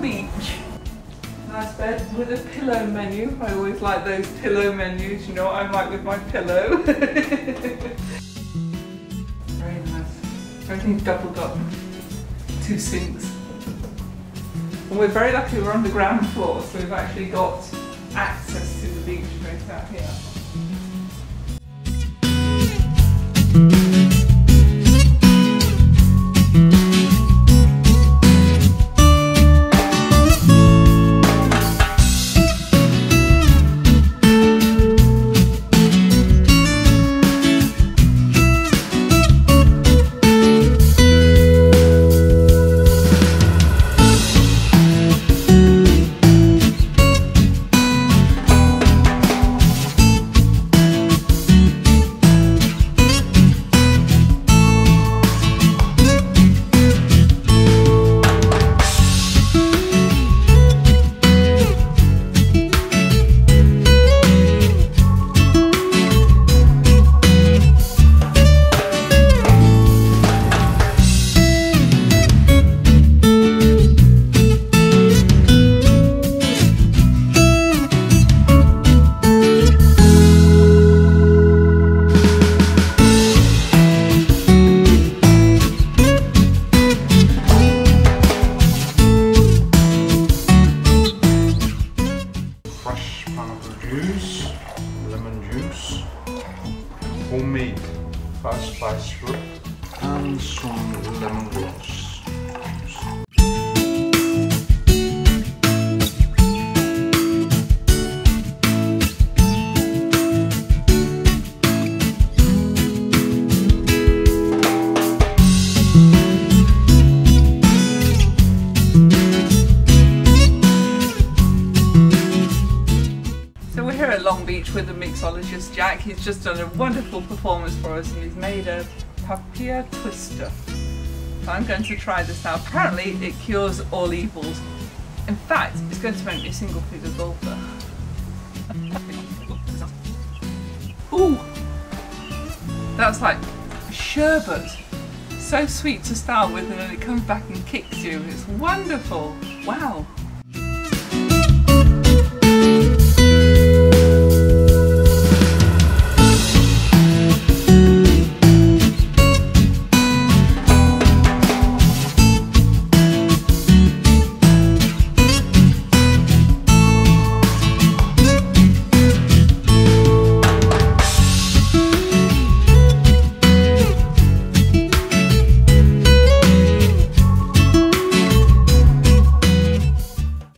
Beach. Nice bed with a pillow menu. I always like those pillow menus. You know what I'm like with my pillow. Very nice. Everything's doubled up. Two sinks. And we're very lucky we're on the ground floor, so we've actually got access to the beach right out here. Lemon juice, homemade fast spice fruit, and some lemon lemongrass. At Long Beach with the mixologist Jack. He's just done a wonderful performance for us and he's made a papaya twister. So I'm going to try this now. Apparently it cures all evils. In fact, it's going to make me a single figure golfer. Ooh! That's like sherbet. So sweet to start with and then it comes back and kicks you. It's wonderful. Wow.